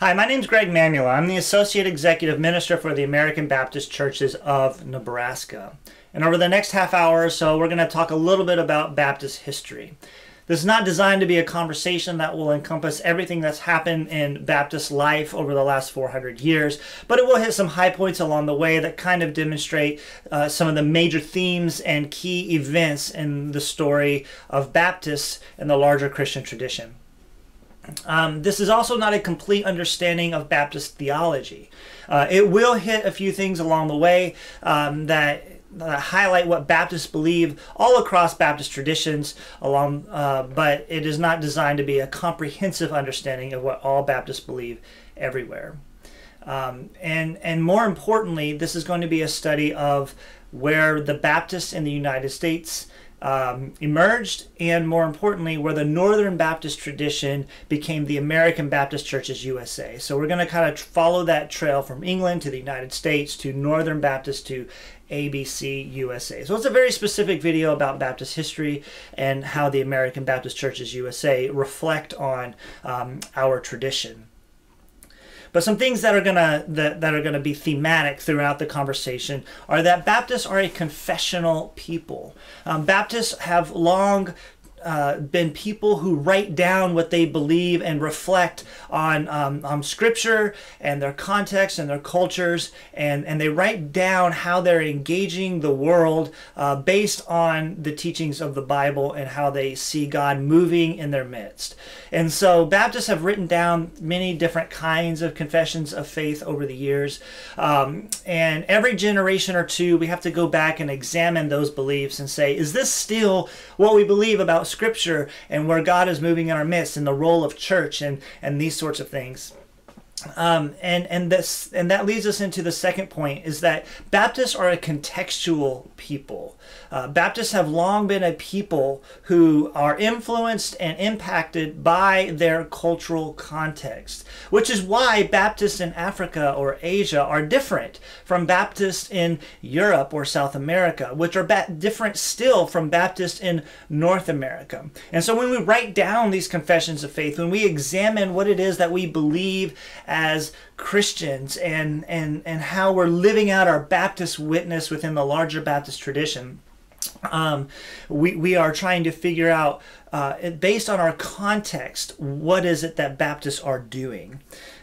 Hi, my name is Greg Mamula. I'm the Associate Executive Minister for the American Baptist Churches of Nebraska. And over the next half hour or so, we're going to talk a little bit about Baptist history. This is not designed to be a conversation that will encompass everything that's happened in Baptist life over the last 400 years, but it will hit some high points along the way that kind of demonstrate uh, some of the major themes and key events in the story of Baptists and the larger Christian tradition. Um, this is also not a complete understanding of Baptist theology. Uh, it will hit a few things along the way um, that, that, highlight what Baptists believe all across Baptist traditions, along, uh, but it is not designed to be a comprehensive understanding of what all Baptists believe everywhere. Um, and, and more importantly, this is going to be a study of where the Baptists in the United States um, emerged, and more importantly, where the Northern Baptist tradition became the American Baptist Churches USA. So we're going to kind of follow that trail from England to the United States to Northern Baptist to ABC USA. So it's a very specific video about Baptist history and how the American Baptist Churches USA reflect on um, our tradition. But some things that are gonna that, that are gonna be thematic throughout the conversation are that Baptists are a confessional people. Um, Baptists have long uh, been people who write down what they believe and reflect on, um, on scripture and their context and their cultures, and, and they write down how they're engaging the world uh, based on the teachings of the Bible and how they see God moving in their midst. And so Baptists have written down many different kinds of confessions of faith over the years. Um, and every generation or two, we have to go back and examine those beliefs and say, is this still what we believe about Scripture and where God is moving in our midst and the role of church and, and these sorts of things? Um, and and this and that leads us into the second point is that Baptists are a contextual people. Uh, Baptists have long been a people who are influenced and impacted by their cultural context, which is why Baptists in Africa or Asia are different from Baptists in Europe or South America, which are different still from Baptists in North America. And so when we write down these confessions of faith, when we examine what it is that we believe as Christians and, and, and how we're living out our Baptist witness within the larger Baptist tradition, um, we, we are trying to figure out, uh, based on our context, what is it that Baptists are doing.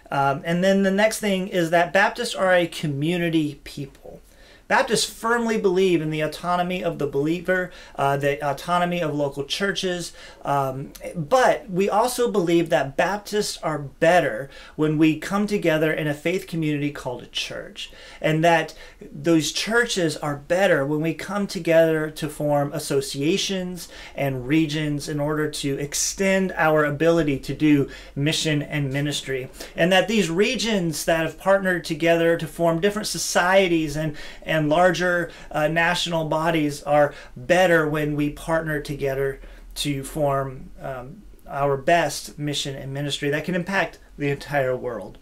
Um, and then the next thing is that Baptists are a community people. Baptists firmly believe in the autonomy of the believer, uh, the autonomy of local churches, um, but we also believe that Baptists are better when we come together in a faith community called a church, and that those churches are better when we come together to form associations and regions in order to extend our ability to do mission and ministry, and that these regions that have partnered together to form different societies and, and and larger uh, national bodies are better when we partner together to form um, our best mission and ministry that can impact the entire world.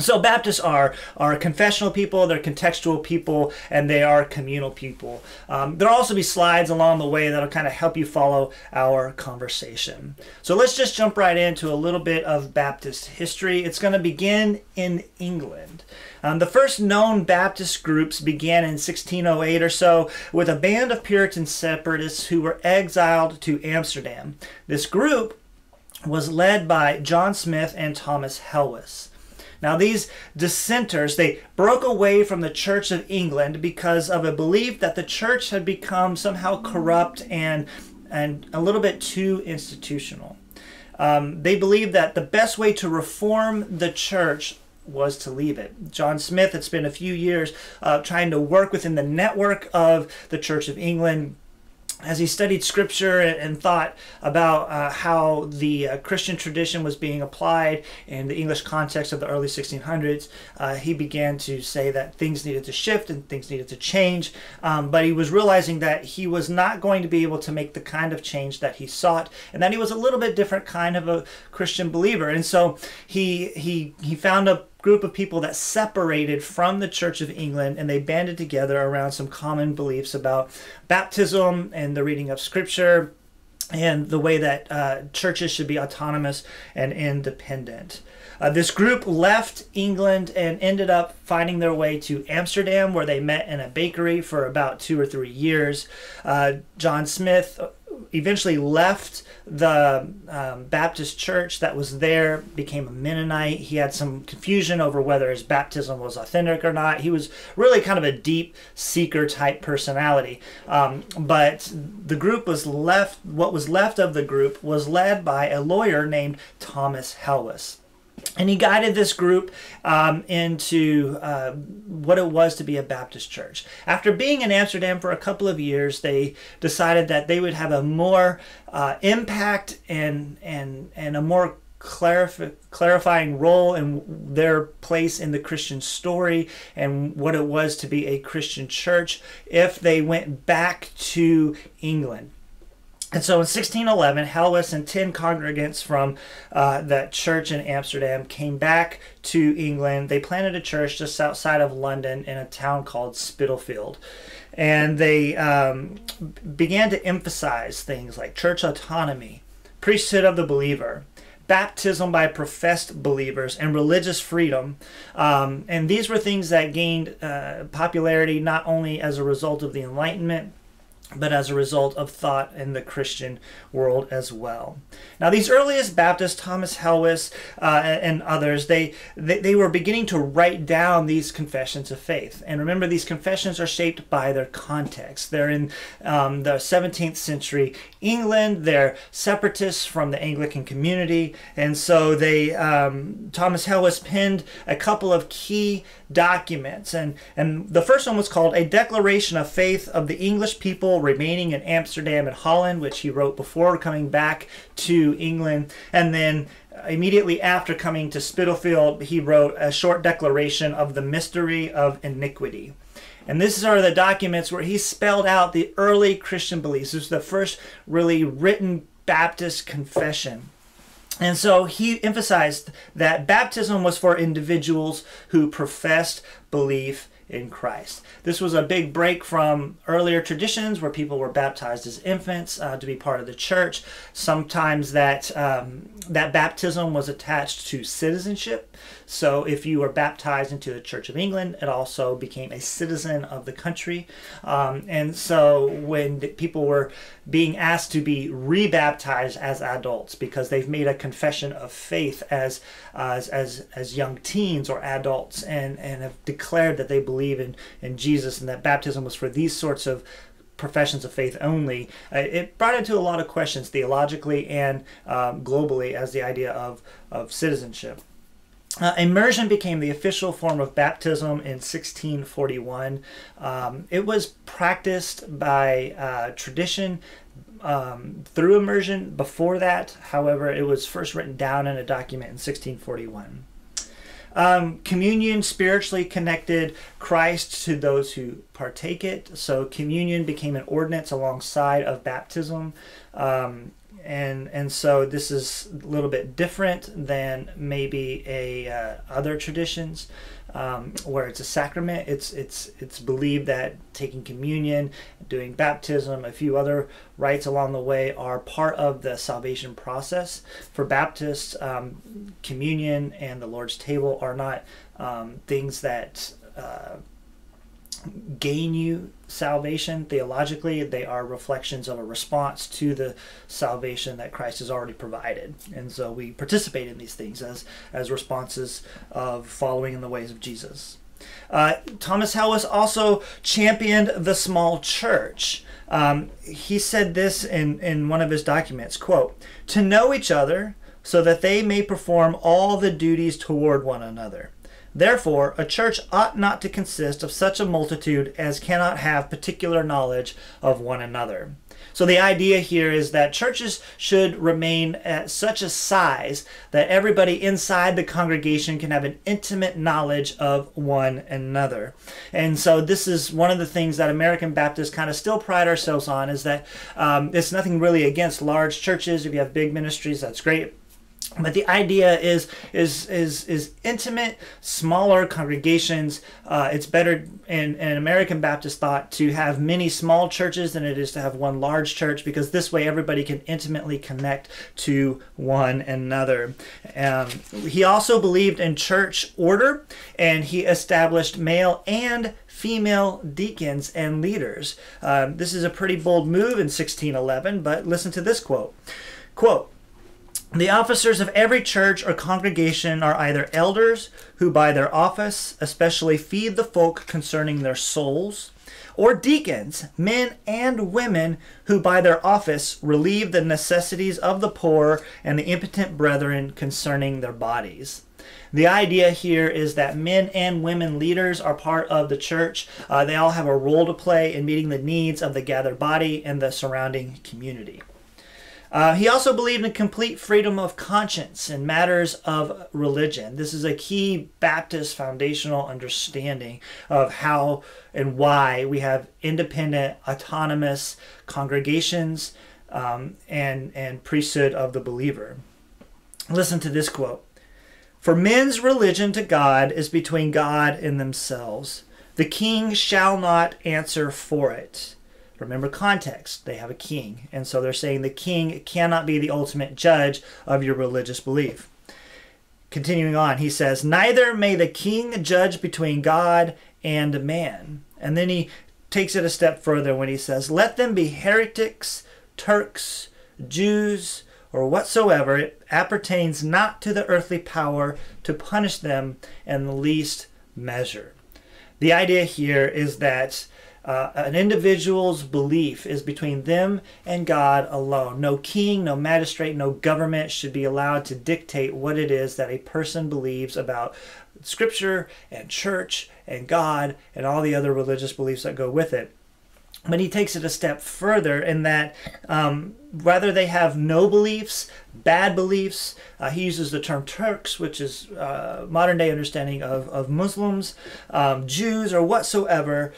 So Baptists are are confessional people, they're contextual people, and they are communal people. Um, there'll also be slides along the way that'll kind of help you follow our conversation. So let's just jump right into a little bit of Baptist history. It's going to begin in England. Um, the first known Baptist groups began in 1608 or so with a band of Puritan separatists who were exiled to Amsterdam. This group was led by John Smyth and Thomas Helwys. Now, these dissenters, they broke away from the Church of England because of a belief that the church had become somehow corrupt and, and a little bit too institutional. Um, they believed that the best way to reform the church was to leave it. John Smyth had spent a few years uh, trying to work within the network of the Church of England as he studied scripture and thought about uh, how the uh, Christian tradition was being applied in the English context of the early 1600s, uh, he began to say that things needed to shift and things needed to change. Um, but he was realizing that he was not going to be able to make the kind of change that he sought, and that he was a little bit different kind of a Christian believer. And so he he he found a group of people that separated from the Church of England and they banded together around some common beliefs about baptism and the reading of Scripture and the way that uh, churches should be autonomous and independent. Uh, this group left England and ended up finding their way to Amsterdam, where they met in a bakery for about two or three years. Uh, John Smyth eventually left the um, Baptist church that was there, became a Mennonite. He had some confusion over whether his baptism was authentic or not. He was really kind of a deep seeker type personality. Um, but the group was left, what was left of the group was led by a lawyer named Thomas Helwys and he guided this group um, into uh, what it was to be a Baptist church. After being in Amsterdam for a couple of years, they decided that they would have a more uh, impact and and and a more clarif- clarifying role in their place in the Christian story and what it was to be a Christian church if they went back to England. And so in 1611, Helwys and 10 congregants from uh, that church in Amsterdam came back to England. They planted a church just outside of London in a town called Spitalfield. And they um, began to emphasize things like church autonomy, priesthood of the believer, baptism by professed believers, and religious freedom. Um, and these were things that gained uh, popularity not only as a result of the Enlightenment but as a result of thought in the Christian world as well. Now, these earliest Baptists, Thomas Helwys uh, and others, they, they, they were beginning to write down these confessions of faith. And remember, these confessions are shaped by their context. They're in um, the 17th century England. They're separatists from the Anglican community, and so they um, Thomas Helwys penned a couple of key documents, and and the first one was called a Declaration of Faith of the English People remaining in Amsterdam and Holland, which he wrote before coming back to England, and then immediately after coming to Spitalfield, he wrote a short declaration of the mystery of iniquity. And these are the documents where he spelled out the early Christian beliefs. This is the first really written Baptist confession. And so he emphasized that baptism was for individuals who professed belief in Christ. This was a big break from earlier traditions where people were baptized as infants uh, to be part of the church. Sometimes that um, that baptism was attached to citizenship. So if you were baptized into the Church of England, it also became a citizen of the country. Um, and so when people were being asked to be rebaptized as adults because they've made a confession of faith as as as, as young teens or adults and and have declared that they believe in in Jesus and that baptism was for these sorts of professions of faith only, uh, it brought into a lot of questions theologically and um, globally as the idea of, of citizenship. Uh, immersion became the official form of baptism in 1641. Um, it was practiced by uh, tradition um, through immersion before that. However, it was first written down in a document in 1641. Um, communion spiritually connected Christ to those who partake it. So communion became an ordinance alongside of baptism. Um, and and so this is a little bit different than maybe a uh, other traditions um, where it's a sacrament. It's it's it's believed that taking communion, doing baptism, a few other rites along the way are part of the salvation process. For Baptists, um, communion and the Lord's table are not um, things that uh, gain you salvation. Theologically they are reflections of a response to the salvation that christ has already provided. And so we participate in these things as as responses of following in the ways of jesus. Uh, thomas helwys also championed the small church. Um, he said this in, in one of his documents quote to know each other so that they may perform all the duties toward one another Therefore, a church ought not to consist of such a multitude as cannot have particular knowledge of one another. So the idea here is that churches should remain at such a size that everybody inside the congregation can have an intimate knowledge of one another. And so this is one of the things that American Baptists kind of still pride ourselves on is that um, it's nothing really against large churches. If you have big ministries, that's great but the idea is is is is intimate smaller congregations. Uh, it's better in, in american baptist thought to have many small churches than it is to have one large church because this way everybody can intimately connect to one another. Um, he also believed in church order and he established male and female deacons and leaders. Um, this is a pretty bold move in 1611 but listen to this quote. Quote the officers of every church or congregation are either elders who, by their office, especially feed the folk concerning their souls, or deacons, men and women, who by their office relieve the necessities of the poor and the impotent brethren concerning their bodies. The idea here is that men and women leaders are part of the church. Uh, they all have a role to play in meeting the needs of the gathered body and the surrounding community. Uh, he also believed in complete freedom of conscience in matters of religion. This is a key Baptist foundational understanding of how and why we have independent, autonomous congregations um, and, and priesthood of the believer. Listen to this quote For men's religion to God is between God and themselves. The king shall not answer for it. Remember context. They have a king. And so they're saying the king cannot be the ultimate judge of your religious belief. Continuing on, he says, Neither may the king judge between God and man. And then he takes it a step further when he says, Let them be heretics, Turks, Jews, or whatsoever. It appertains not to the earthly power to punish them in the least measure. The idea here is that uh, an individual's belief is between them and God alone. No king, no magistrate, no government should be allowed to dictate what it is that a person believes about Scripture and church and God and all the other religious beliefs that go with it. But he takes it a step further in that um, whether they have no beliefs, bad beliefs, uh, he uses the term Turks, which is uh, modern day understanding of, of Muslims, um, Jews, or whatsoever,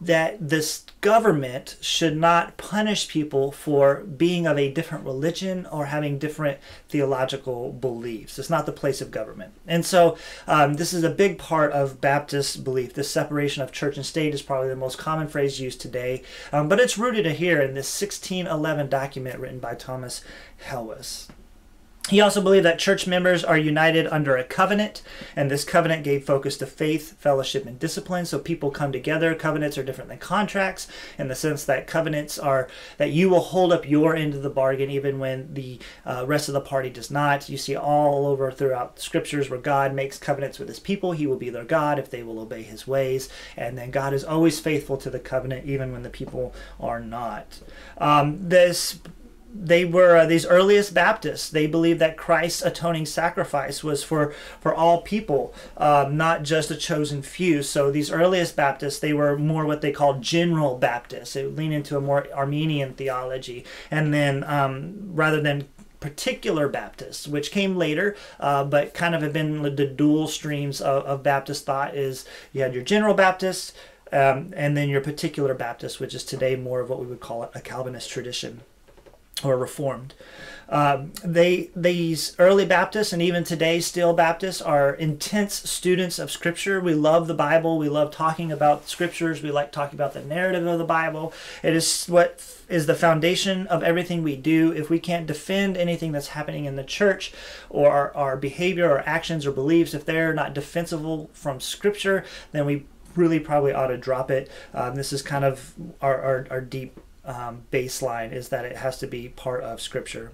that this government should not punish people for being of a different religion or having different theological beliefs. It's not the place of government. And so um, this is a big part of Baptist belief. This separation of church and state is probably the most common phrase used today, um, but it's rooted here in this 1611 document written by Thomas Helwys. He also believed that church members are united under a covenant, and this covenant gave focus to faith, fellowship, and discipline. So people come together. Covenants are different than contracts in the sense that covenants are that you will hold up your end of the bargain even when the uh, rest of the party does not. You see all over throughout scriptures where God makes covenants with his people. He will be their God if they will obey his ways. And then God is always faithful to the covenant even when the people are not. Um, this they were uh, these earliest Baptists. They believed that Christ's atoning sacrifice was for for all people, um, not just a chosen few. So these earliest Baptists, they were more what they called general Baptists. They lean into a more Arminian theology, and then um, rather than particular Baptists, which came later, uh, but kind of have been the dual streams of, of Baptist thought. Is you had your general Baptists. Um, and then your particular Baptist, which is today more of what we would call a Calvinist tradition or reformed. Um, they these early Baptists and even today still Baptists are intense students of Scripture. We love the Bible. We love talking about Scriptures. We like talking about the narrative of the Bible. It is what is the foundation of everything we do. If we can't defend anything that's happening in the church or our, our behavior or actions or beliefs, if they're not defensible from Scripture, then we really probably ought to drop it. Um, this is kind of our, our, our deep um, baseline is that it has to be part of Scripture.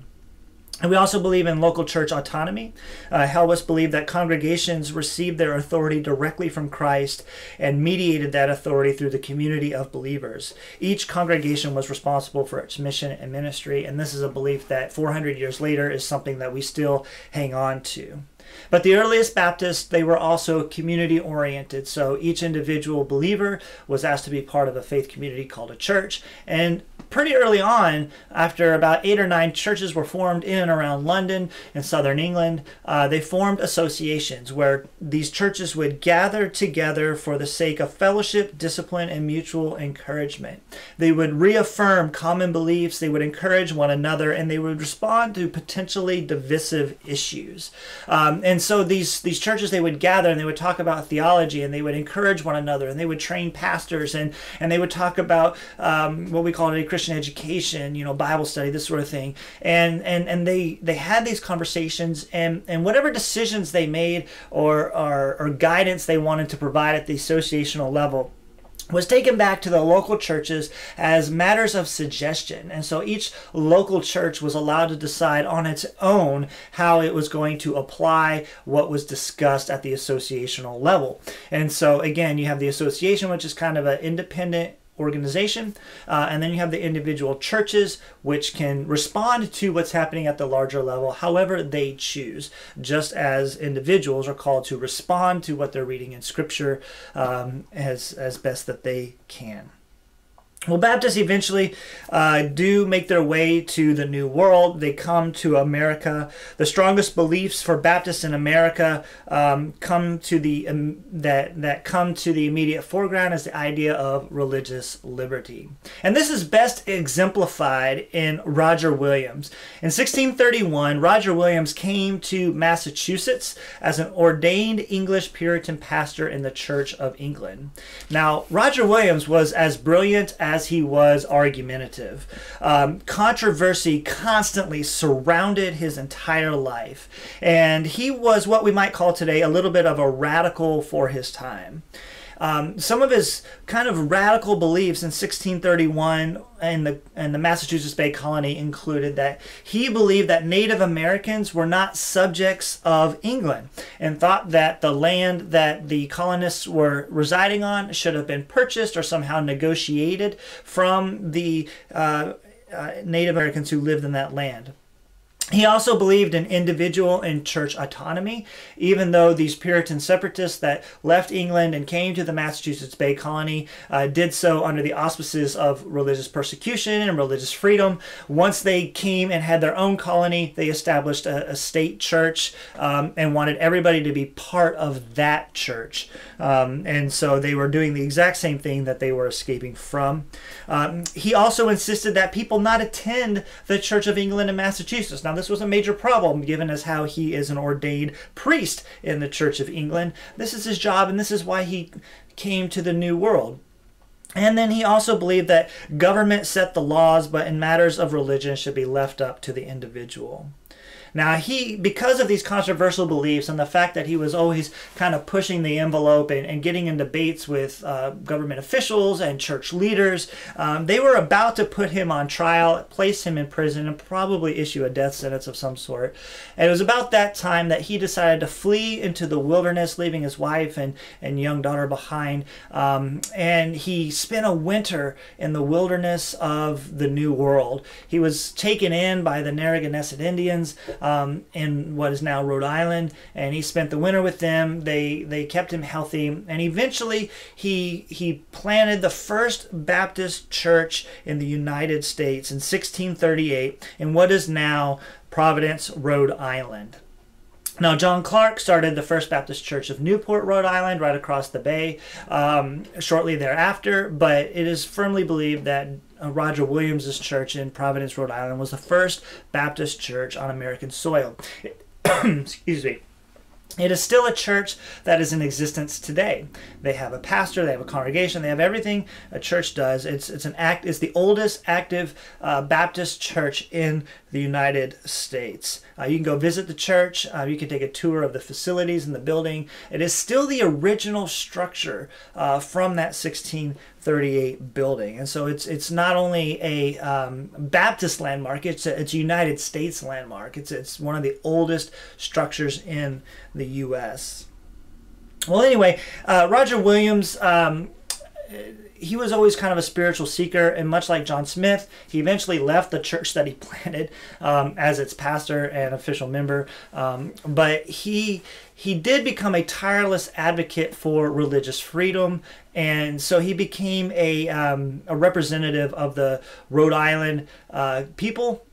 And we also believe in local church autonomy. Uh, Helwys believed that congregations received their authority directly from Christ and mediated that authority through the community of believers. Each congregation was responsible for its mission and ministry, and this is a belief that 400 years later is something that we still hang on to. But the earliest Baptists, they were also community oriented. So each individual believer was asked to be part of a faith community called a church. And pretty early on, after about eight or nine churches were formed in and around London and southern England, uh, they formed associations where these churches would gather together for the sake of fellowship, discipline, and mutual encouragement. They would reaffirm common beliefs, they would encourage one another, and they would respond to potentially divisive issues. Um, and so these, these churches, they would gather and they would talk about theology and they would encourage one another and they would train pastors and, and they would talk about um, what we call it a Christian education, you know, Bible study, this sort of thing. And and and they they had these conversations, and and whatever decisions they made or or, or guidance they wanted to provide at the associational level was taken back to the local churches as matters of suggestion. And so each local church was allowed to decide on its own how it was going to apply what was discussed at the associational level. And so again, you have the association, which is kind of an independent organization. Uh, and then you have the individual churches, which can respond to what's happening at the larger level however they choose, just as individuals are called to respond to what they're reading in Scripture um, as, as best that they can. Well, Baptists eventually uh, do make their way to the New World. They come to America. The strongest beliefs for Baptists in America um, come to the um, that that come to the immediate foreground is the idea of religious liberty, and this is best exemplified in Roger Williams. In 1631, Roger Williams came to Massachusetts as an ordained English Puritan pastor in the Church of England. Now, Roger Williams was as brilliant as as he was argumentative. Um, controversy constantly surrounded his entire life, and he was what we might call today a little bit of a radical for his time. Um, some of his kind of radical beliefs in 1631 and the and the Massachusetts Bay Colony included that he believed that Native Americans were not subjects of England and thought that the land that the colonists were residing on should have been purchased or somehow negotiated from the uh, uh, Native Americans who lived in that land. He also believed in individual and church autonomy, even though these Puritan separatists that left England and came to the Massachusetts Bay Colony uh, did so under the auspices of religious persecution and religious freedom. Once they came and had their own colony, they established a, a state church um, and wanted everybody to be part of that church. Um, and so they were doing the exact same thing that they were escaping from. Um, he also insisted that people not attend the Church of England in Massachusetts. Now, this was a major problem given as how he is an ordained priest in the Church of England. This is his job, and this is why he came to the New World. And then he also believed that government set the laws, but in matters of religion should be left up to the individual. Now, he, because of these controversial beliefs and the fact that he was always kind of pushing the envelope and, and getting in debates with uh, government officials and church leaders, um, they were about to put him on trial, place him in prison, and probably issue a death sentence of some sort. And it was about that time that he decided to flee into the wilderness, leaving his wife and, and young daughter behind. Um, and he spent a winter in the wilderness of the New World. He was taken in by the Narragansett Indians um, in what is now Rhode Island, and he spent the winter with them. They they kept him healthy, and eventually he he planted the first Baptist church in the United States in 1638 in what is now Providence, Rhode Island. Now, John Clarke started the First Baptist Church of Newport, Rhode Island, right across the bay, um, shortly thereafter. But it is firmly believed that uh, Roger Williams' church in Providence, Rhode Island, was the first Baptist church on American soil. Excuse me. It is still a church that is in existence today. They have a pastor, they have a congregation, they have everything a church does. It's it's an act. It's the oldest active uh, Baptist church in the United States. Uh, you can go visit the church. Uh, you can take a tour of the facilities in the building. It is still the original structure uh, from that 1638 building, and so it's it's not only a um, Baptist landmark; it's a, it's a United States landmark. It's it's one of the oldest structures in the U.S. Well, anyway, uh, Roger Williams. Um, he was always kind of a spiritual seeker, and much like John Smyth, he eventually left the church that he planted um, as its pastor and official member. Um, but he he did become a tireless advocate for religious freedom, and so he became a um, a representative of the Rhode Island uh, people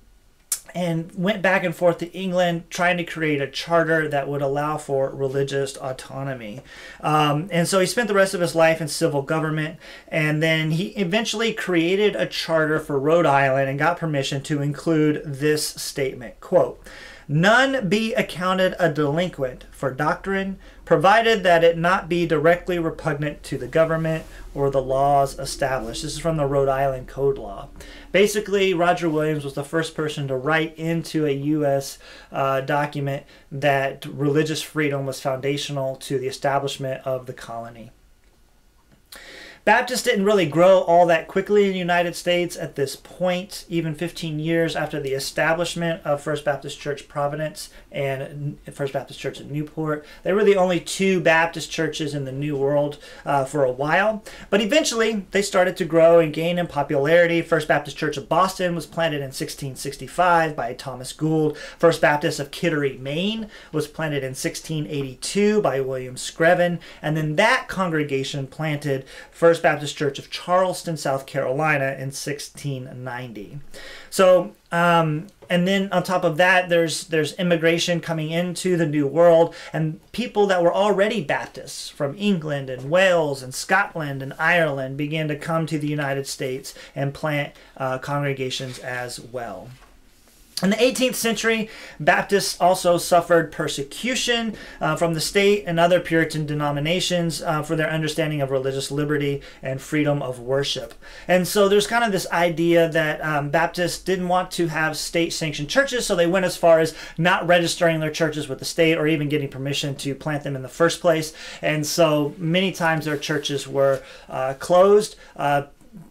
and went back and forth to England trying to create a charter that would allow for religious autonomy. Um, and so he spent the rest of his life in civil government, and then he eventually created a charter for Rhode Island and got permission to include this statement quote, None be accounted a delinquent for doctrine, provided that it not be directly repugnant to the government or the laws established. This is from the Rhode Island Code Law. Basically, Roger Williams was the first person to write into a U.S. Uh, document that religious freedom was foundational to the establishment of the colony. Baptists didn't really grow all that quickly in the United States at this point, even 15 years after the establishment of First Baptist Church Providence and First Baptist Church at Newport. They were the only two Baptist churches in the New World uh, for a while, but eventually they started to grow and gain in popularity. First Baptist Church of Boston was planted in 1665 by Thomas Gould. First Baptist of Kittery, Maine was planted in 1682 by William Screven, and then that congregation planted First First Baptist Church of Charleston, South Carolina in 1690. So, um, and then on top of that, there's there's immigration coming into the New World, and people that were already Baptists from England and Wales and Scotland and Ireland began to come to the United States and plant uh, congregations as well. In the 18th century, Baptists also suffered persecution uh, from the state and other Puritan denominations uh, for their understanding of religious liberty and freedom of worship. And so there's kind of this idea that um, Baptists didn't want to have state sanctioned churches, so they went as far as not registering their churches with the state or even getting permission to plant them in the first place. And so many times their churches were uh, closed.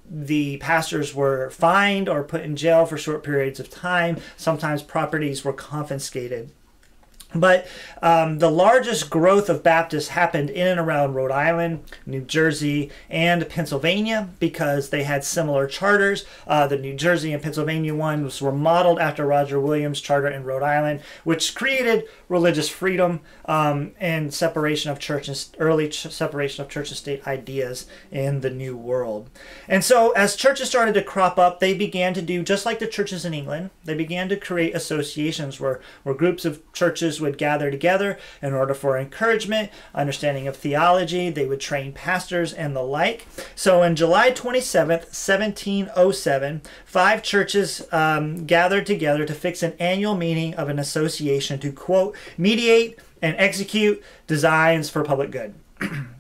The pastors were fined or put in jail for short periods of time. Sometimes properties were confiscated. But um, the largest growth of Baptists happened in and around Rhode Island, New Jersey, and Pennsylvania because they had similar charters. Uh, the New Jersey and Pennsylvania ones were modeled after Roger Williams' charter in Rhode Island, which created religious freedom um, and separation of church and early ch- separation of church and state ideas in the New World. And so, as churches started to crop up, they began to do just like the churches in England. They began to create associations where, where groups of churches would gather together in order for encouragement, understanding of theology. They would train pastors and the like. So on July 27th, 1707, five churches um, gathered together to fix an annual meeting of an association to, quote, mediate and execute designs for public good.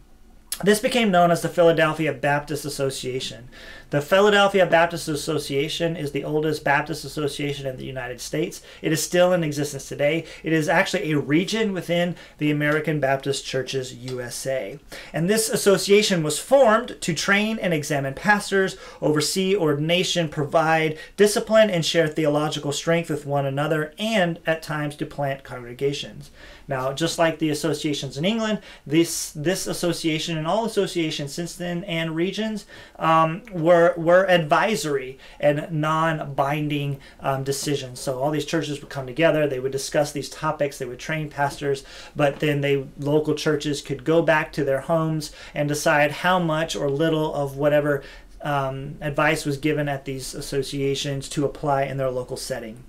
This became known as the Philadelphia Baptist Association. The Philadelphia Baptist Association is the oldest Baptist association in the United States. It is still in existence today. It is actually a region within the American Baptist Churches USA. And this association was formed to train and examine pastors, oversee ordination, provide discipline, and share theological strength with one another, and at times to plant congregations. Now, just like the associations in England, this this association and all associations since then and regions um, were were, advisory and non binding um, decisions. So all these churches would come together, they would discuss these topics, they would train pastors, but then they local churches could go back to their homes and decide how much or little of whatever um, advice was given at these associations to apply in their local setting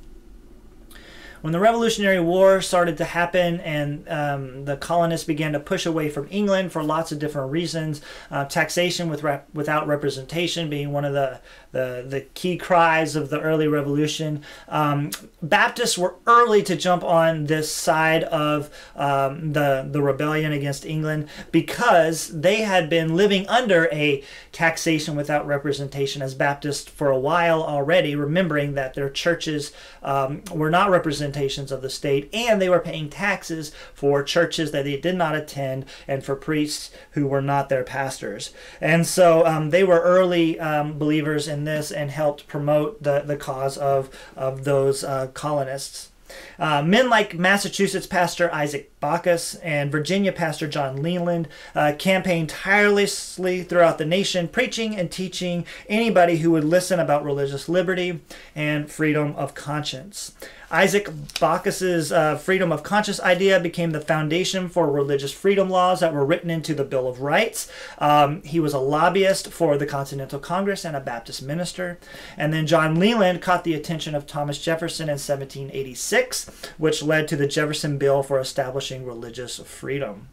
when the Revolutionary War started to happen and um, the colonists began to push away from England for lots of different reasons, uh, taxation with rep- without representation being one of the, the, the key cries of the early revolution, um, Baptists were early to jump on this side of um, the, the rebellion against England because they had been living under a taxation without representation as Baptists for a while already, remembering that their churches um, were not representations of the state, and they were paying taxes for churches that they did not attend and for priests who were not their pastors. And so um, they were early um, believers in this and helped promote the, the cause of, of those uh, colonists. Uh, men like Massachusetts pastor Isaac Backus and Virginia pastor John Leland uh, campaigned tirelessly throughout the nation, preaching and teaching anybody who would listen about religious liberty and freedom of conscience. Isaac Backus's uh, freedom of conscience idea became the foundation for religious freedom laws that were written into the Bill of Rights. Um, he was a lobbyist for the Continental Congress and a Baptist minister. And then John Leland caught the attention of Thomas Jefferson in 1786, which led to the Jefferson Bill for establishing religious freedom.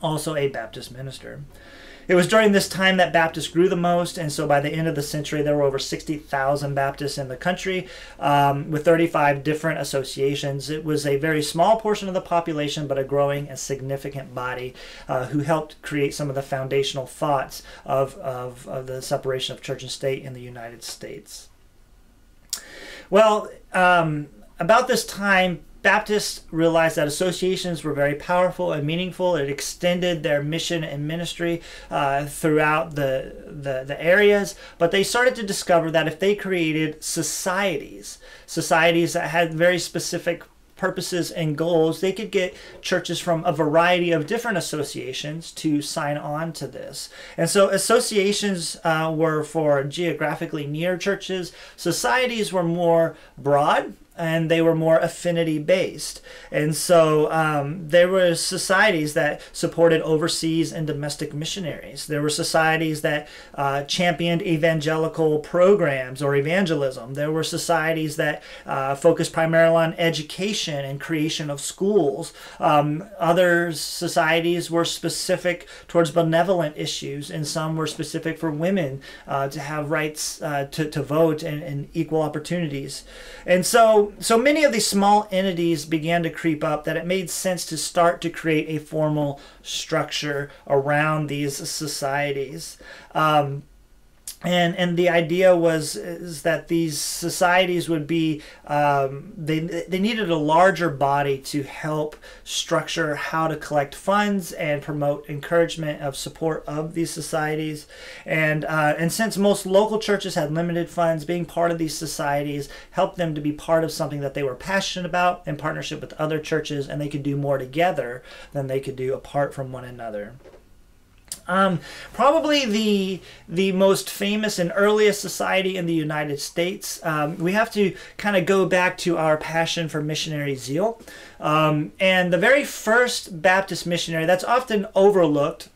Also a Baptist minister. It was during this time that Baptists grew the most, and so by the end of the century, there were over 60,000 Baptists in the country um, with 35 different associations. It was a very small portion of the population, but a growing and significant body uh, who helped create some of the foundational thoughts of, of, of the separation of church and state in the United States. Well, um, about this time, Baptists realized that associations were very powerful and meaningful. It extended their mission and ministry uh, throughout the, the, the areas, but they started to discover that if they created societies, societies that had very specific purposes and goals, they could get churches from a variety of different associations to sign on to this. And so associations uh, were for geographically near churches, societies were more broad and they were more affinity based. And so um, there were societies that supported overseas and domestic missionaries. There were societies that uh, championed evangelical programs or evangelism. There were societies that uh, focused primarily on education and creation of schools. Um, other societies were specific towards benevolent issues, and some were specific for women uh, to have rights uh, to, to vote and, and equal opportunities. And so many of these small entities began to creep up that it made sense to start to create a formal structure around these societies. Um, and and the idea was is that these societies would be um, they they needed a larger body to help structure how to collect funds and promote encouragement of support of these societies and uh, and since most local churches had limited funds being part of these societies helped them to be part of something that they were passionate about in partnership with other churches and they could do more together than they could do apart from one another. Um, probably the the most famous and earliest society in the United States. Um, we have to kind of go back to our passion for missionary zeal. Um, and the very first Baptist missionary that's often overlooked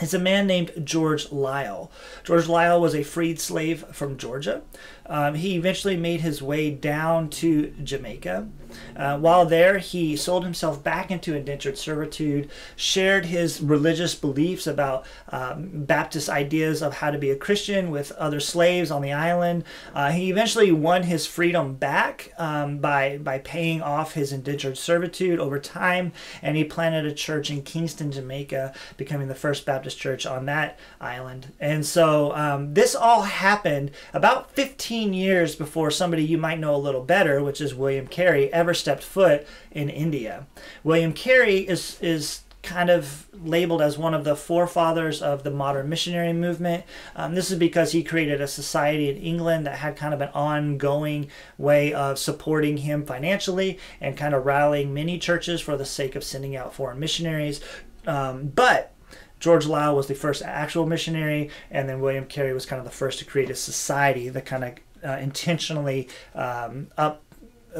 is a man named George Liele. George Liele was a freed slave from Georgia. Um, he eventually made his way down to Jamaica. Uh, while there, he sold himself back into indentured servitude, shared his religious beliefs about um, Baptist ideas of how to be a Christian with other slaves on the island. Uh, he eventually won his freedom back um, by, by paying off his indentured servitude over time, and he planted a church in Kingston, Jamaica, becoming the first Baptist church on that island. And so um, this all happened about 15 years before somebody you might know a little better, which is William Carey, ever stepped foot in India. William Carey is is kind of labeled as one of the forefathers of the modern missionary movement. Um, this is because he created a society in England that had kind of an ongoing way of supporting him financially and kind of rallying many churches for the sake of sending out foreign missionaries. Um, but George Liele was the first actual missionary, and then William Carey was kind of the first to create a society that kind of uh, intentionally um, up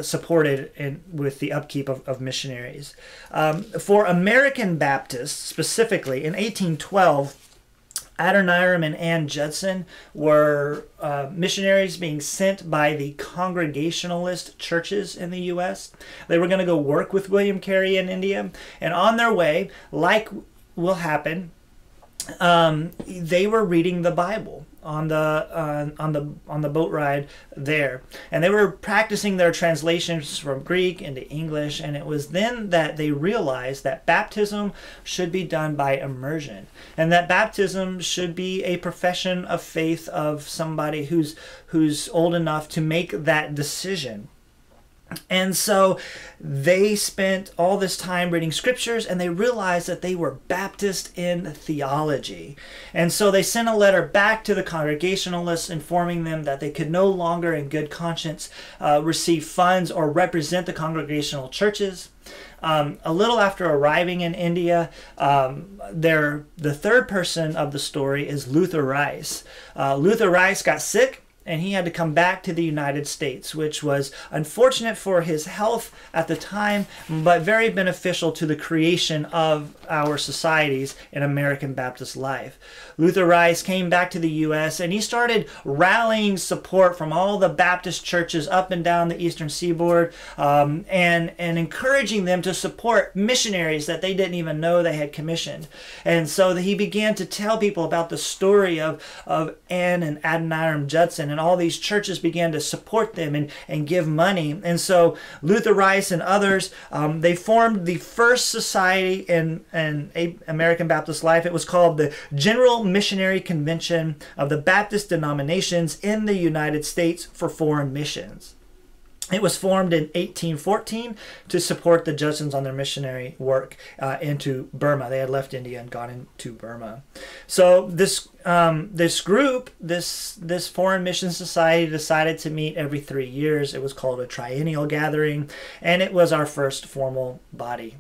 supported in, with the upkeep of, of missionaries. Um, for American Baptists specifically, in 1812, Adoniram and Ann Judson were uh, missionaries being sent by the Congregationalist churches in the U.S. They were going to go work with William Carey in India, and on their way, like will happen, um, they were reading the Bible on the uh, on the on the boat ride there. And they were practicing their translations from greek into english and it was then that they realized that baptism should be done by immersion and that baptism should be a profession of faith of somebody who's who's old enough to make that decision and so they spent all this time reading scriptures and they realized that they were Baptist in theology. And so they sent a letter back to the Congregationalists informing them that they could no longer, in good conscience, uh, receive funds or represent the congregational churches. um, a little after arriving in India, um, there the third person of the story is Luther Rice. Uh, Luther Rice got sick and he had to come back to the United States, which was unfortunate for his health at the time, but very beneficial to the creation of our societies in American Baptist life. Luther Rice came back to the U.S. and he started rallying support from all the Baptist churches up and down the eastern seaboard um, and, and encouraging them to support missionaries that they didn't even know they had commissioned. And so he began to tell people about the story of, of Ann and Adoniram Judson and all these churches began to support them and, and give money. And so Luther Rice and others, um, they formed the first society in, in American Baptist life. It was called the General Missionary Convention of the Baptist Denominations in the United States for Foreign Missions. It was formed in 1814 to support the Judsons on their missionary work uh, into Burma. They had left India and gone into Burma. So this um, this group, this this foreign mission society, decided to meet every three years. It was called a triennial gathering, and it was our first formal body.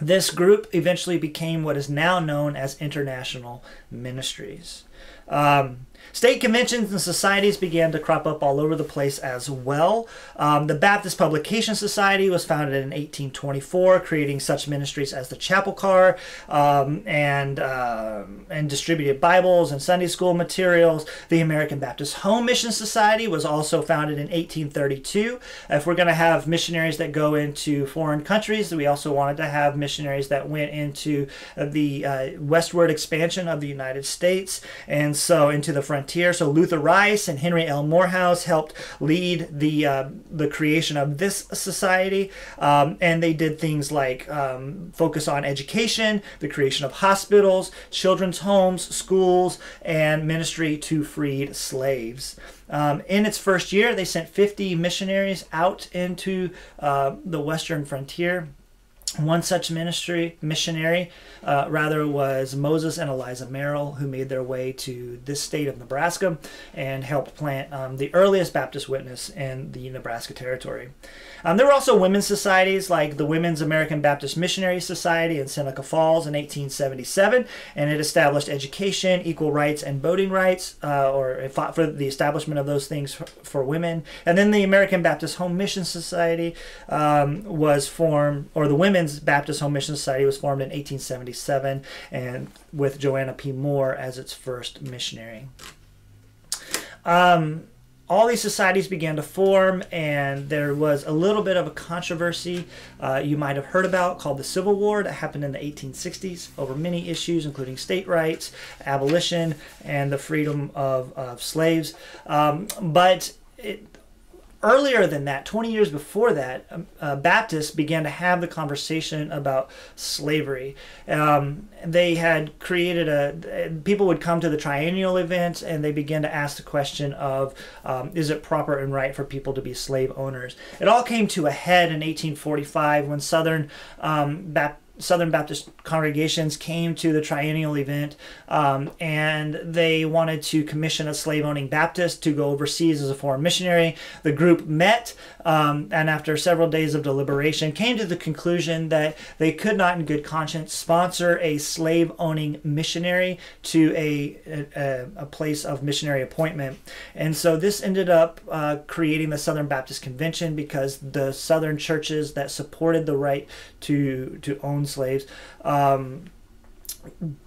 This group eventually became what is now known as International Ministries. Um, State conventions and societies began to crop up all over the place as well. Um, the Baptist Publication Society was founded in 1824, creating such ministries as the Chapel Car um, and uh, and distributed Bibles and Sunday school materials. The American Baptist Home Mission Society was also founded in 1832. If we're going to have missionaries that go into foreign countries, we also wanted to have missionaries that went into the uh, westward expansion of the United States, and so into the frontier. So Luther Rice and Henry L. Morehouse helped lead the uh, the creation of this society, um, and they did things like um, focus on education, the creation of hospitals, children's homes, schools, and ministry to freed slaves. Um, in its first year, they sent 50 missionaries out into uh, the western frontier. One such ministry missionary, uh, rather, was Moses and Eliza Merrill, who made their way to this state of Nebraska and helped plant um, the earliest Baptist witness in the Nebraska territory. Um, there were also women's societies like the Women's American Baptist Missionary Society in Seneca Falls in 1877, and it established education, equal rights, and voting rights, uh, or it fought for the establishment of those things for, for, women. And then the American Baptist Home Mission Society um, was formed, or the Women's Baptist Home Mission Society was formed in 1877, and with Joanna P. Moore as its first missionary. Um, all these societies began to form, and there was a little bit of a controversy uh, you might have heard about called the Civil War that happened in the 1860s over many issues, including state rights, abolition, and the freedom of, of slaves. Um, but it, earlier than that, 20 years before that, um, uh, Baptists began to have the conversation about slavery. Um, they had created a, people would come to the triennial event and they began to ask the question of um, is it proper and right for people to be slave owners? It all came to a head in 1845 when Southern um, Baptist Southern Baptist congregations came to the triennial event um, and they wanted to commission a slave owning Baptist to go overseas as a foreign missionary. The group met um, and, after several days of deliberation, came to the conclusion that they could not, in good conscience, sponsor a slave owning missionary to a, a, a, place of missionary appointment. And so this ended up uh, creating the Southern Baptist Convention because the Southern churches that supported the right to, to own slaves um,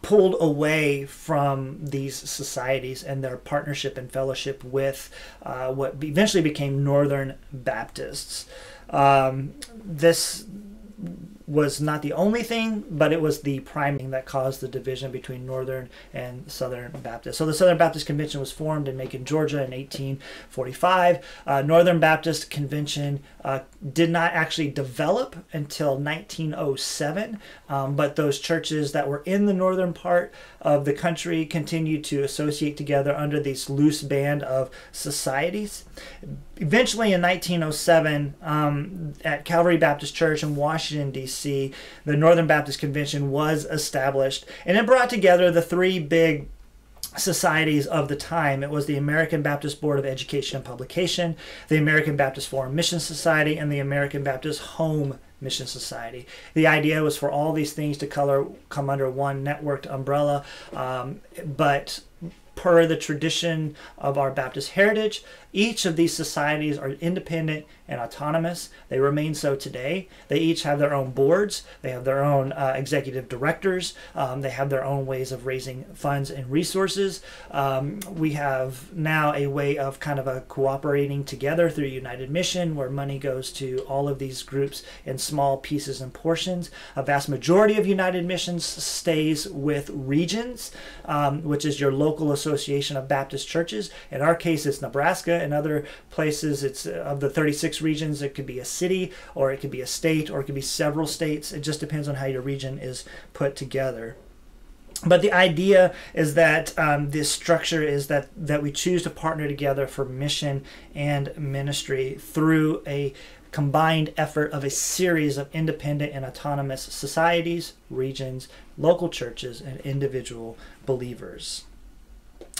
pulled away from these societies and their partnership and fellowship with uh, what eventually became Northern Baptists. Um, this was not the only thing, but it was the prime thing that caused the division between Northern and Southern Baptists. So the Southern Baptist Convention was formed in Macon, Georgia in 1845. Uh, Northern Baptist Convention uh, did not actually develop until 1907, um, but those churches that were in the northern part of the country continued to associate together under this loose band of societies. Eventually, in 1907, um, at Calvary Baptist Church in Washington, D.C., the Northern Baptist Convention was established, and it brought together the three big societies of the time. It was the American Baptist Board of Education and Publication, the American Baptist Foreign Mission Society, and the American Baptist Home Mission Society. The idea was for all these things to color come under one networked umbrella, um, but per the tradition of our Baptist heritage, each of these societies are independent and autonomous. They remain so today. They each have their own boards, they have their own uh, executive directors, um, they have their own ways of raising funds and resources. Um, we have now a way of kind of a cooperating together through United Mission, where money goes to all of these groups in small pieces and portions. A vast majority of United Missions stays with regions, um, which is your local association of Baptist churches. In our case, it's Nebraska. In other places, it's uh, of the 36 regions, it could be a city, or it could be a state, or it could be several states. It just depends on how your region is put together but the idea is that um, this structure is that that we choose to partner together for mission and ministry through a combined effort of a series of independent and autonomous societies, regions, local churches, and individual believers.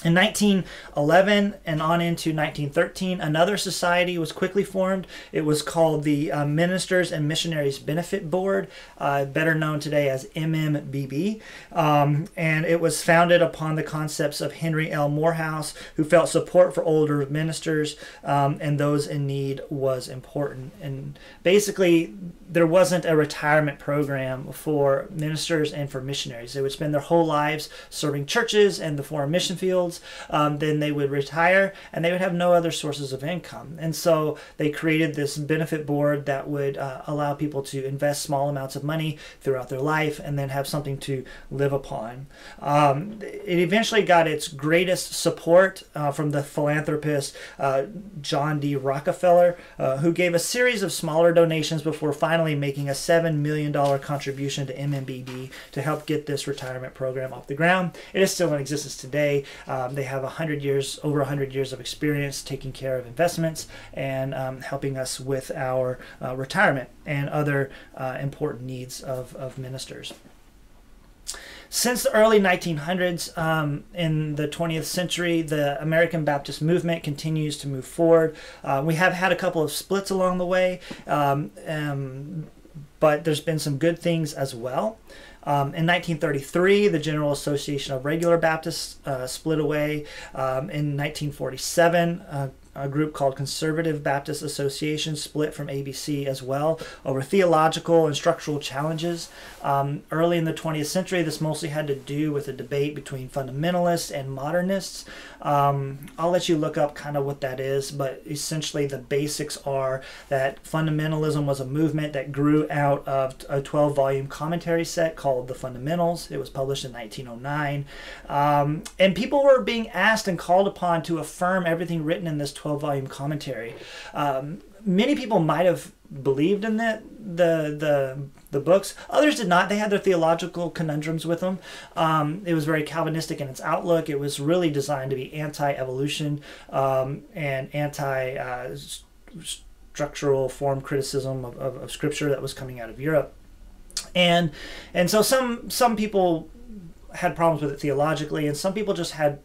In 1911 and on into 1913, another society was quickly formed. It was called the uh, Ministers and Missionaries Benefit Board, uh, better known today as MMBB. Um, and it was founded upon the concepts of Henry L. Morehouse, who felt support for older ministers um, and those in need was important. And basically, there wasn't a retirement program for ministers and for missionaries. They would spend their whole lives serving churches and the foreign mission fields um, then they would retire and they would have no other sources of income. And so they created this benefit board that would uh, allow people to invest small amounts of money throughout their life and then have something to live upon. Um, it eventually got its greatest support uh, from the philanthropist uh, John D. Rockefeller, uh, who gave a series of smaller donations before finally making a $7 million contribution to MMBB to help get this retirement program off the ground. It is still in existence today. Um, they have 100 years, over 100 years of experience taking care of investments and um, helping us with our uh, retirement and other uh, important needs of, of ministers. Since the early 1900s, um, in the 20th century, the American Baptist movement continues to move forward. Uh, we have had a couple of splits along the way, um, um, but there's been some good things as well. Um, in 1933, the General Association of Regular Baptists uh, split away. Um, in 1947, uh, a group called Conservative Baptist Association split from ABC as well over theological and structural challenges. Um, early in the 20th century, this mostly had to do with a debate between fundamentalists and modernists. Um, I'll let you look up kind of what that is, but essentially the basics are that fundamentalism was a movement that grew out of a 12 volume commentary set called The Fundamentals. It was published in 1909. Um, and people were being asked and called upon to affirm everything written in this 12 volume commentary. Um, many people might have believed in that the the the books. Others did not. They had their theological conundrums with them. Um, it was very Calvinistic in its outlook. It was really designed to be anti-evolution um, and anti uh, structural form criticism of, of, of Scripture that was coming out of Europe. And and so some some people had problems with it theologically, and some people just had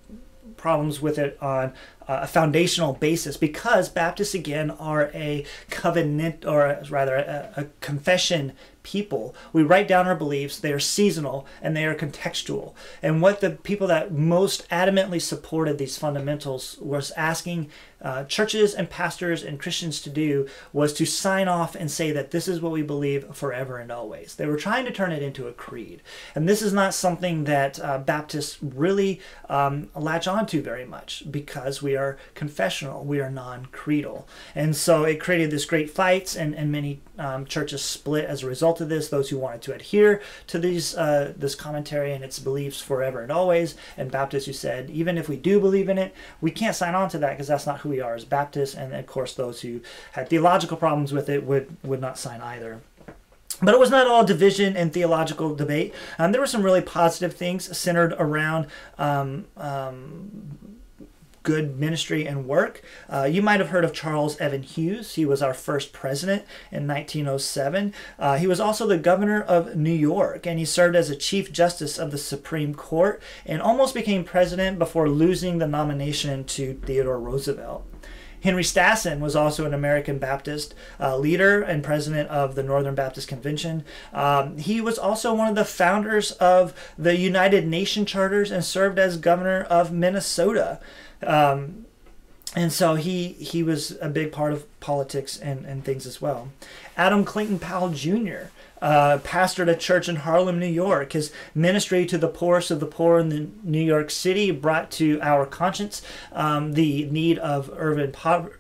problems with it on uh, a foundational basis because Baptists again are a covenant or rather a, a confession people. We write down our beliefs, they are seasonal and they are contextual. And what the people that most adamantly supported these fundamentals was asking uh, churches and pastors and Christians to do was to sign off and say that this is what we believe forever and always. They were trying to turn it into a creed. And this is not something that uh, Baptists really um, latch onto very much because we are confessional, we are non creedal. And so it created this great fights, and, and many um, churches split as a result of this. Those who wanted to adhere to these uh, this commentary and its beliefs forever and always, and Baptists who said even if we do believe in it, we can't sign on to that because that's not who we are as Baptists. And of course, those who had theological problems with it would would not sign either. But it was not all division and theological debate. Um, there were some really positive things centered around um, um, good ministry and work. Uh, you might have heard of Charles Evans Hughes. He was our first president in 1907. Uh, he was also the governor of New York, and he served as a chief justice of the Supreme Court and almost became president before losing the nomination to Theodore Roosevelt. Henry Stassen was also an American Baptist uh, leader and president of the Northern Baptist Convention. Um, he was also one of the founders of the United Nation Charters and served as governor of Minnesota. Um, and so he he was a big part of politics and, and things as well. Adam Clayton Powell Jr uh, pastored a church in Harlem, New York. His ministry to the poorest of the poor in the New York City brought to our conscience um, the need of urban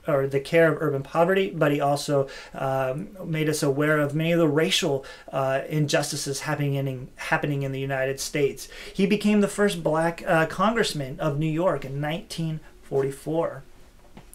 or the care of urban poverty, but he also um, made us aware of many of the racial uh, injustices happening in happening in the United States. He became the first black uh, congressman of New York in 1944.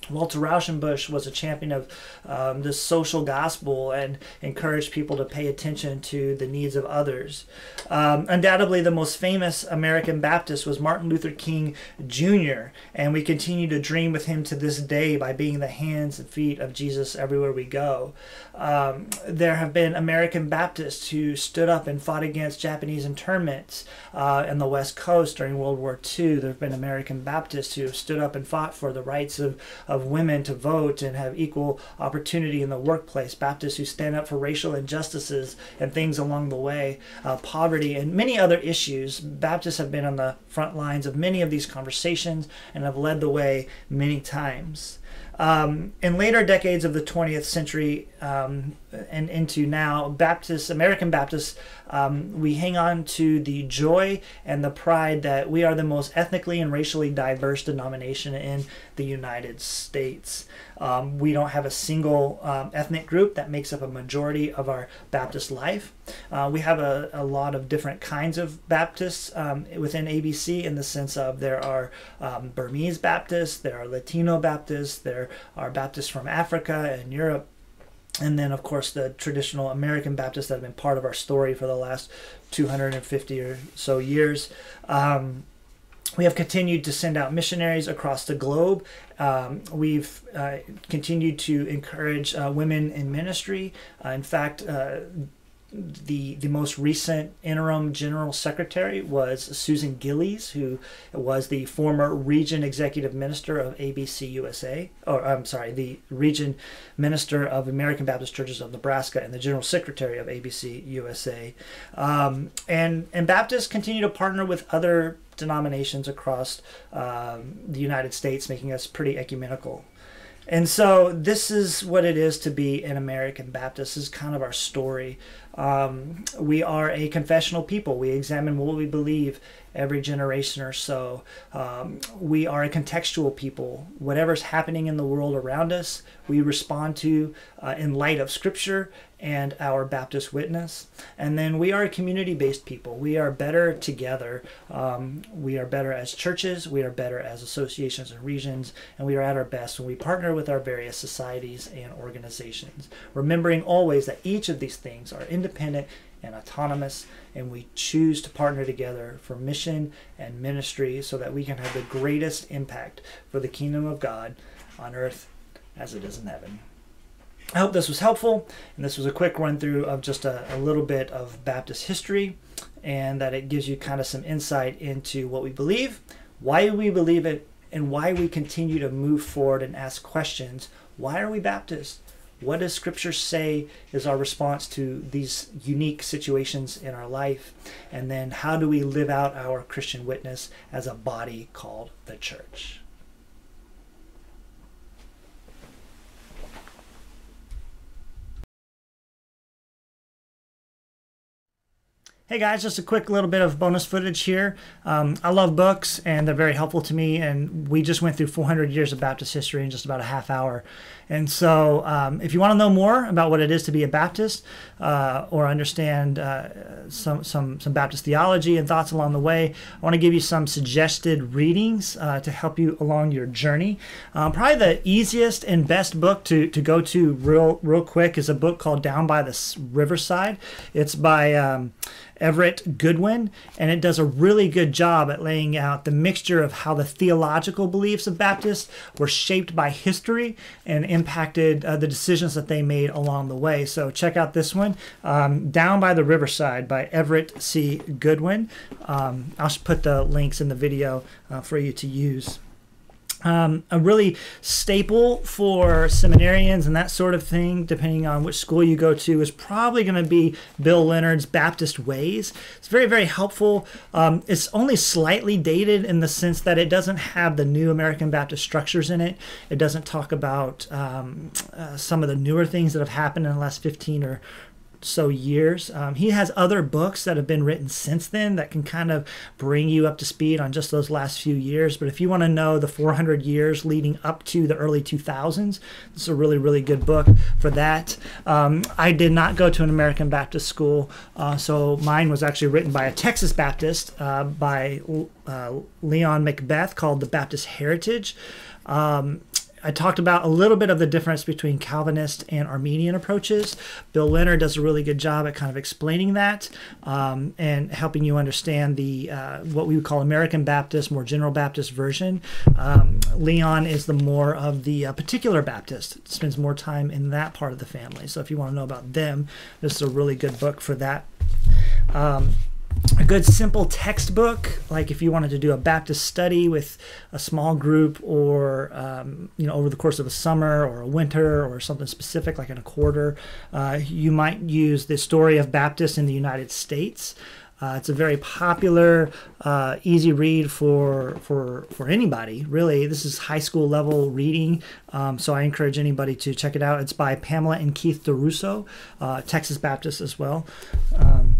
Walter Rauschenbusch was a champion of um, the social gospel and encouraged people to pay attention to the needs of others. Um, undoubtedly, the most famous American Baptist was Martin Luther King Jr., and we continue to dream with him to this day by being the hands and feet of Jesus everywhere we go. Um, there have been American Baptists who stood up and fought against Japanese internments uh, in the West Coast during World War II. There have been American Baptists who have stood up and fought for the rights of of women to vote and have equal opportunity in the workplace, Baptists who stand up for racial injustices and things along the way, uh, poverty, and many other issues. Baptists have been on the front lines of many of these conversations and have led the way many times. Um, in later decades of the 20th century um, and into now, Baptists, American Baptists, um, we hang on to the joy and the pride that we are the most ethnically and racially diverse denomination in the United States. Um, we don't have a single um, ethnic group that makes up a majority of our Baptist life. Uh, we have a, a, lot of different kinds of Baptists um, within ABC in the sense of there are um, Burmese Baptists, there are Latino Baptists, there are Baptists from Africa and Europe. And then, of course, the traditional American Baptists that have been part of our story for the last 250 or so years. Um, we have continued to send out missionaries across the globe. Um, we've uh, continued to encourage uh, women in ministry. Uh, in fact, uh, the the most recent interim general secretary was Susan Gillies, who was the former region executive minister of ABC USA, or I'm sorry, the region minister of American Baptist Churches of Nebraska and the general secretary of ABC USA. Um, and and Baptists continue to partner with other denominations across um, the United States, making us pretty ecumenical. And so this is what it is to be an American Baptist. This is kind of our story. Um, we are a confessional people. We examine what we believe every generation or so. Um, we are a contextual people. Whatever's happening in the world around us, we respond to uh, in light of Scripture and our Baptist witness. And then we are a community based people. We are better together. Um, we are better as churches. We are better as associations and regions. And we are at our best when we partner with our various societies and organizations. Remembering always that each of these things are independent and autonomous, and we choose to partner together for mission and ministry so that we can have the greatest impact for the kingdom of God on earth as it is in heaven. I hope this was helpful, and this was a quick run through of just a, a little bit of Baptist history, and that it gives you kind of some insight into what we believe, why we believe it, and why we continue to move forward and ask questions. Why are we Baptist? What does Scripture say is our response to these unique situations in our life? And then how do we live out our Christian witness as a body called the church? Hey guys, just a quick little bit of bonus footage here. Um, I love books and they're very helpful to me. And we just went through 400 years of Baptist history in just about a half hour. And so, um, if you want to know more about what it is to be a Baptist uh, or understand uh, some, some, some Baptist theology and thoughts along the way, I want to give you some suggested readings uh, to help you along your journey. Um, probably the easiest and best book to, to go to real, real quick is a book called Down by the Riverside. It's by um, Everett Goodwin, and it does a really good job at laying out the mixture of how the theological beliefs of Baptists were shaped by history and impacted uh, the decisions that they made along the way. So check out this one, um, Down by the Riverside by Everett C. Goodwin. Um, I'll just put the links in the video uh, for you to use. Um, a really staple for seminarians and that sort of thing, depending on which school you go to, is probably going to be Bill Leonard's Baptist Ways. It's very, very helpful. Um, it's only slightly dated in the sense that it doesn't have the new American Baptist structures in it. It doesn't talk about um, uh, some of the newer things that have happened in the last 15 or so years. Um, he has other books that have been written since then that can kind of bring you up to speed on just those last few years. But if you want to know the 400 years leading up to the early 2000s, this is a really, really good book for that. Um, I did not go to an American Baptist school, uh, so mine was actually written by a Texas Baptist uh, by uh, Leon McBeth called The Baptist Heritage. Um, I talked about a little bit of the difference between Calvinist and Arminian approaches. Bill Leonard does a really good job at kind of explaining that um, and helping you understand the uh, what we would call American Baptist, more general Baptist version. Um, Leon is the more of the uh, particular Baptist, spends more time in that part of the family. So if you want to know about them, this is a really good book for that. Um, a good simple textbook like if you wanted to do a baptist study with a small group or um, you know over the course of a summer or a winter or something specific like in a quarter uh, you might use the story of baptists in the united states uh, it's a very popular, uh, easy read for for for anybody. Really, this is high school level reading, um, so I encourage anybody to check it out. It's by Pamela and Keith Durso, uh, Texas Baptist as well. Um,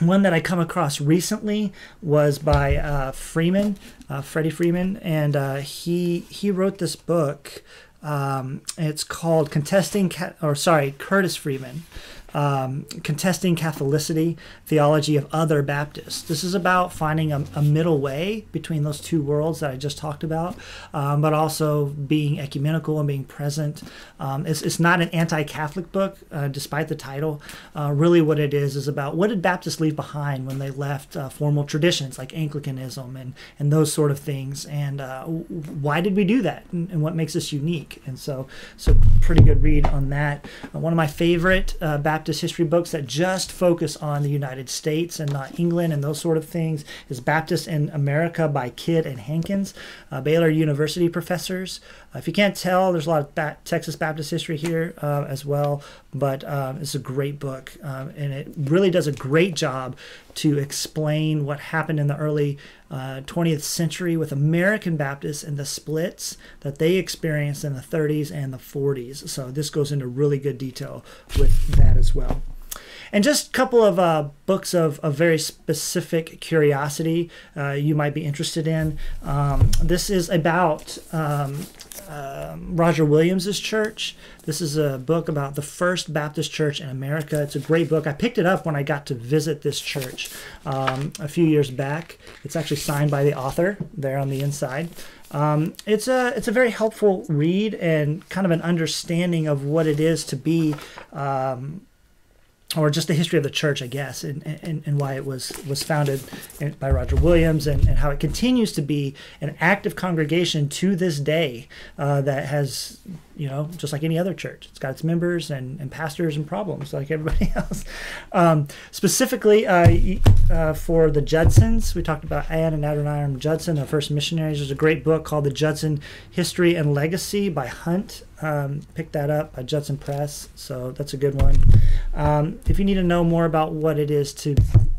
one that I come across recently was by uh, Freeman, uh, Freddie Freeman, and uh, he he wrote this book. Um, it's called Contesting, or sorry, Curtis Freeman um, contesting Catholicity, theology of other Baptists. This is about finding a, a middle way between those two worlds that I just talked about, um, but also being ecumenical and being present. Um, it's, it's not an anti Catholic book, uh, despite the title. Uh, really, what it is is about what did Baptists leave behind when they left uh, formal traditions like Anglicanism and, and those sort of things, and uh, why did we do that, and, and, what makes us unique. And so, so pretty good read on that. Uh, one of my favorite uh, Baptist Baptist history books that just focus on the United States and not England and those sort of things is Baptist in America by Kidd and Hankins, uh, Baylor University professors. Uh, if you can't tell, there's a lot of ba- Texas Baptist history here uh, as well, but um, it's a great book um, and it really does a great job to explain what happened in the early uh, 20th century with American Baptists and the splits that they experienced in the 30s and the 40s. So this goes into really good detail with that as well. And just a couple of uh, books of, of very specific curiosity uh, you might be interested in. Um, this is about um, um, Roger Williams's church. This is a book about the first Baptist church in America. It's a great book. I picked it up when I got to visit this church um, a few years back. It's actually signed by the author there on the inside. Um, it's a it's a very helpful read and kind of an understanding of what it is to be um, or just the history of the church, I guess, and, and, and why it was was founded by Roger Williams, and, and how it continues to be an active congregation to this day uh, that has you know, just like any other church. It's got its members and, and pastors and problems like everybody else. Um, specifically uh, uh, for the Judsons, we talked about Ann and Adoniram Judson, the first missionaries. There's a great book called The Judson History and Legacy by Hunt. Um, pick that up by Judson Press, so that's a good one. Um, if you need to know more about what it is to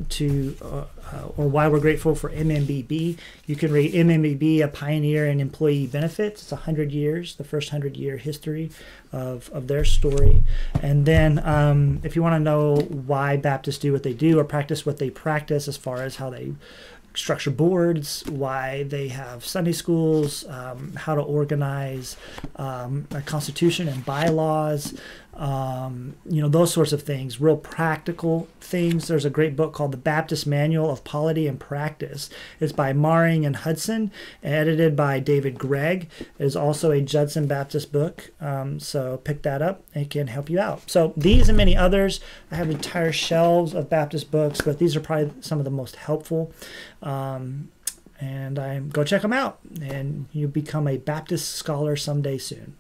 to uh, uh, or why we're grateful for MMBB. You can read MMBB, a pioneer in employee benefits. It's 100 years, the first 100 year history of, of their story. And then um, if you want to know why Baptists do what they do or practice what they practice as far as how they structure boards, why they have Sunday schools, um, how to organize um, a constitution and bylaws, um, you know, those sorts of things, real practical things. There's a great book called The Baptist Manual of Polity and Practice. It's by Maring and Hudson, edited by David Gregg. It is also a Judson Baptist book, um, so pick that up. It can help you out. So these and many others, I have entire shelves of Baptist books, but these are probably some of the most helpful. Um, and I go check them out, and you become a Baptist scholar someday soon.